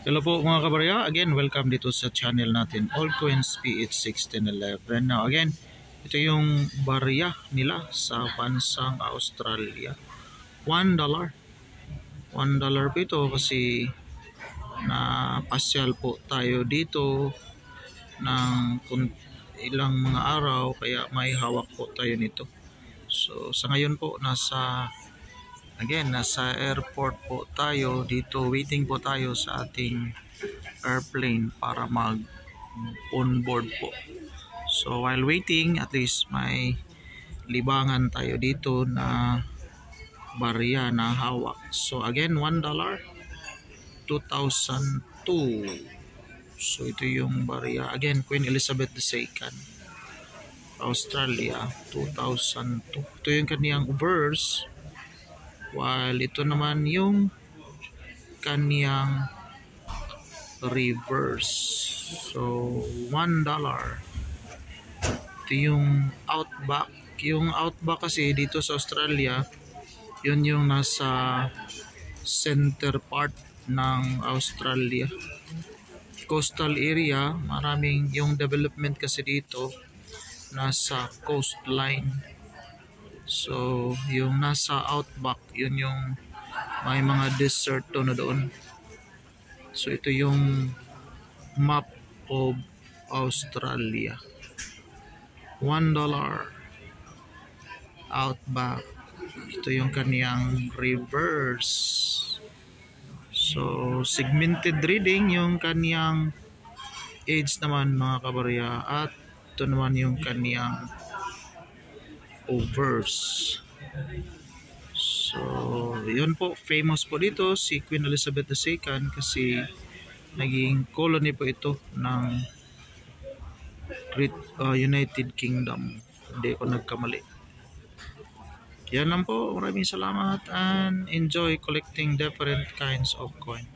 Hello po mga kabarya. Again, welcome dito sa channel natin, All Coins PH1611. Now again, ito yung barya nila sa bansang Australia. $1. $1 po ito kasi na pasyal po tayo dito ng ilang mga araw kaya may hawak po tayo nito. So sa ngayon po nasa Again, nasa airport po tayo dito. Waiting po tayo sa ating airplane para mag on board po. So while waiting, at least may libangan tayo dito na barya na hawak. So again, $1, 2002. So ito yung barya. Again, Queen Elizabeth II. Australia, 2002. Ito yung kaniyang verse while ito naman yung kaniyang reverse. So one dollar. Ito yung outback. Yung outback kasi dito sa Australia yun yung nasa center part ng Australia. Coastal area maraming yung development kasi dito nasa coastline So, yung nasa outback, yun yung may mga desert to na doon. So, ito yung map of Australia. $1 outback. Ito yung kaniyang reverse. So, segmented reading yung kaniyang age naman mga kabarya at ito naman yung kaniyang verse. So, yun po, famous po dito si Queen Elizabeth II kasi naging colony po ito ng Great uh, United Kingdom. Hindi ko nagkamali. Yan lang po. Maraming salamat and enjoy collecting different kinds of coin.